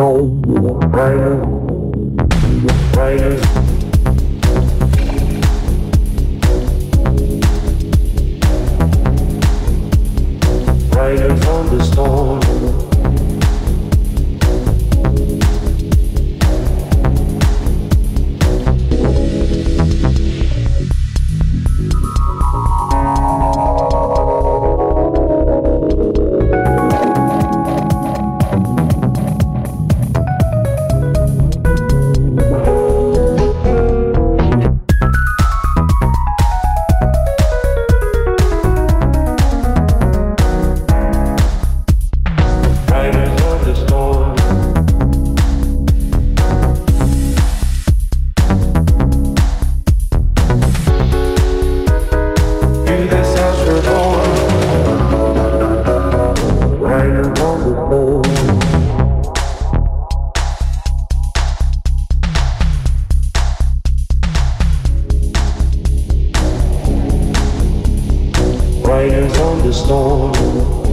on Riders on the storm.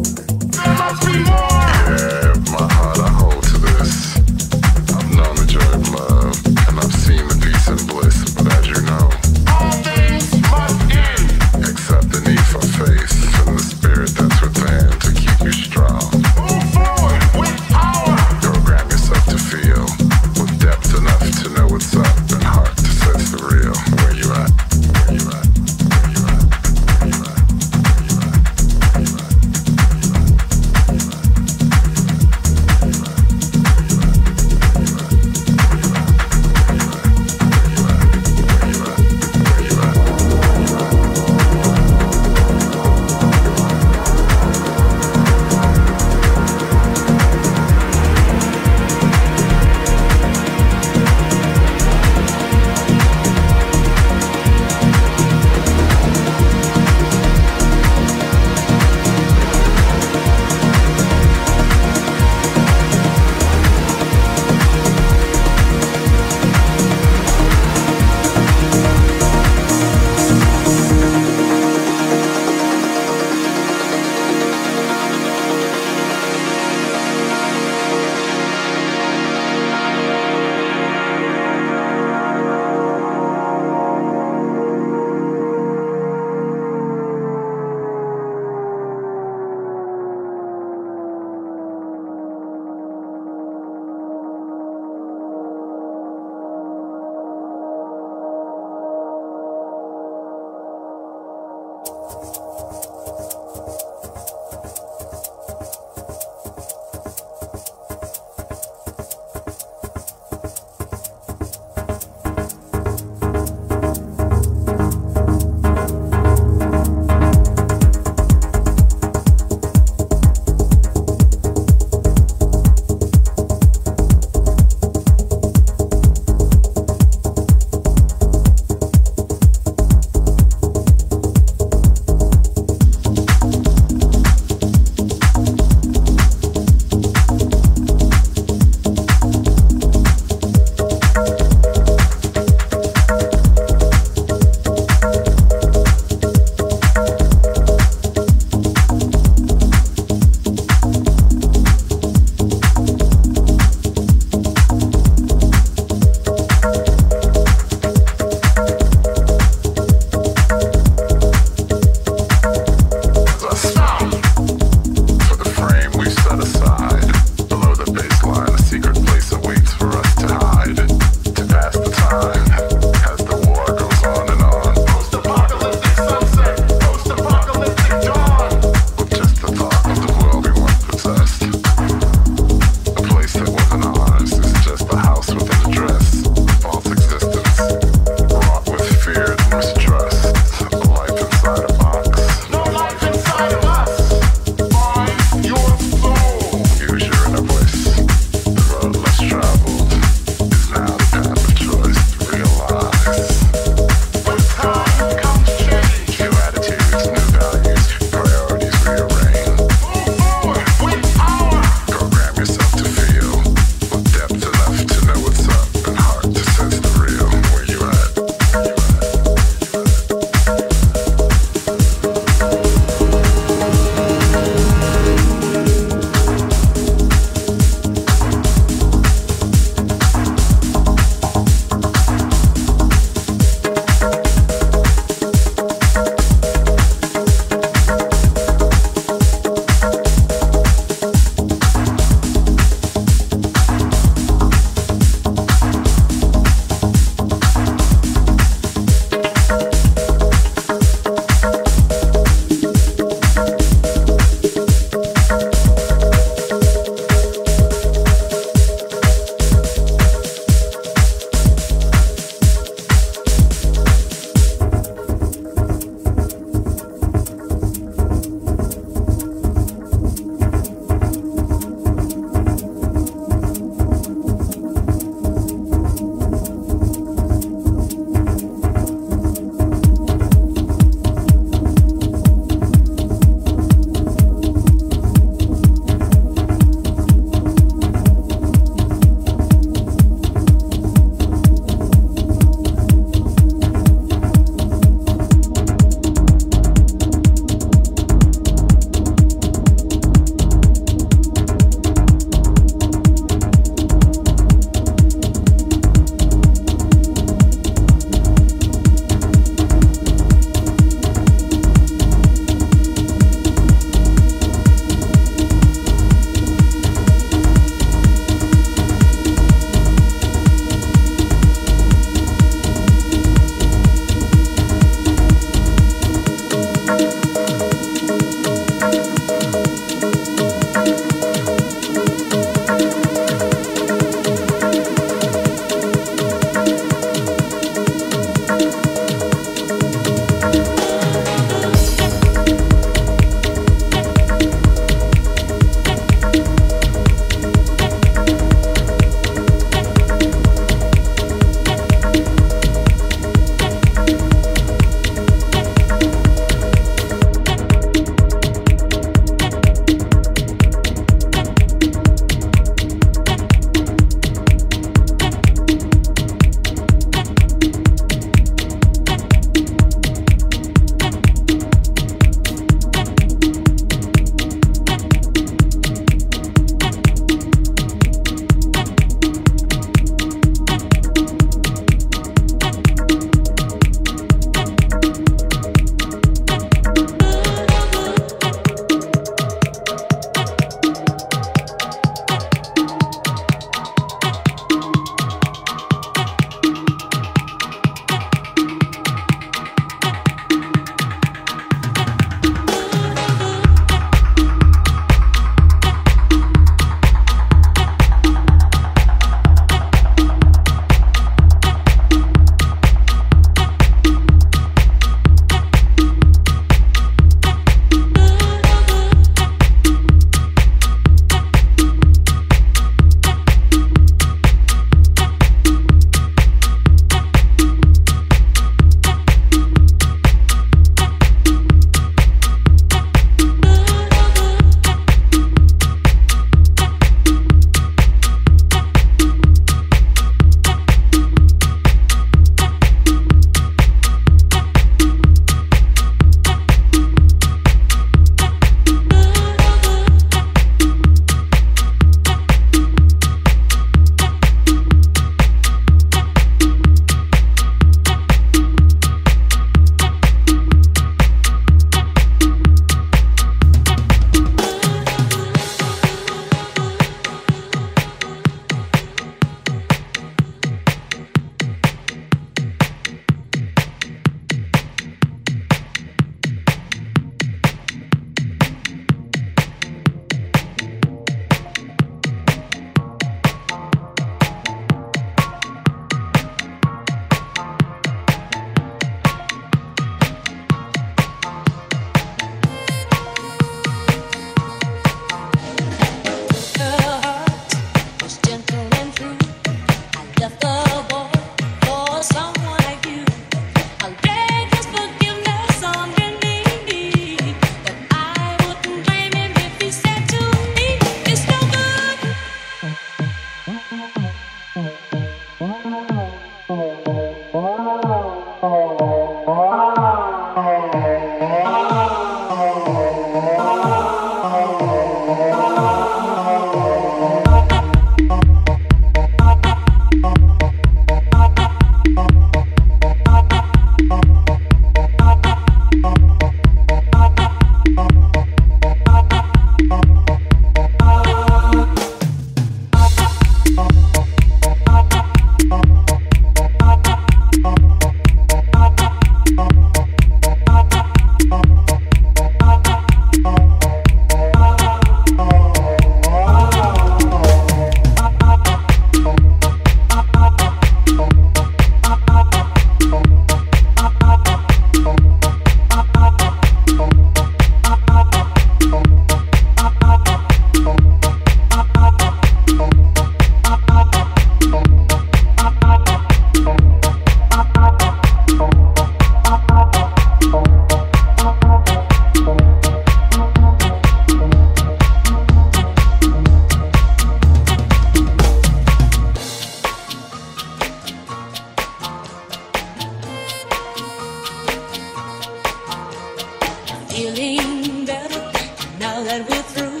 through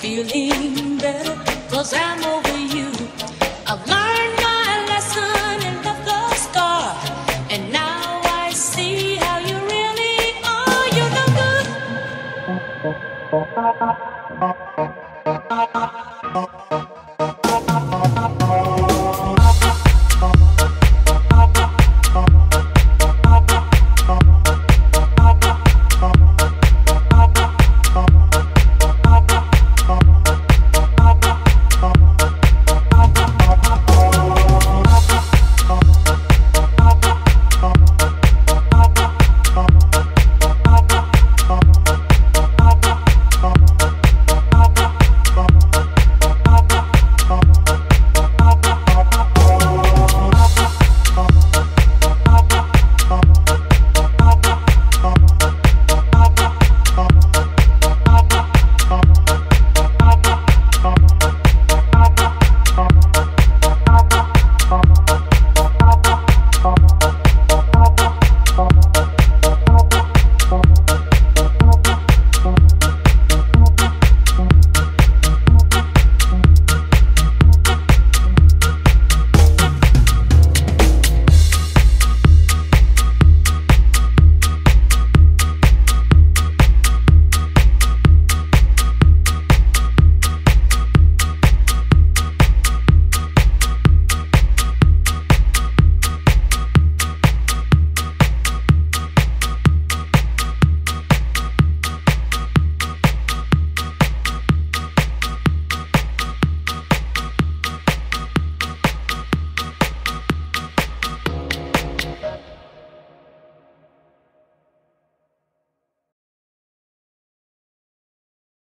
feeling better, cause I'm over you. I've learned my lesson and left the scar, and now I see how you really are—you're no good.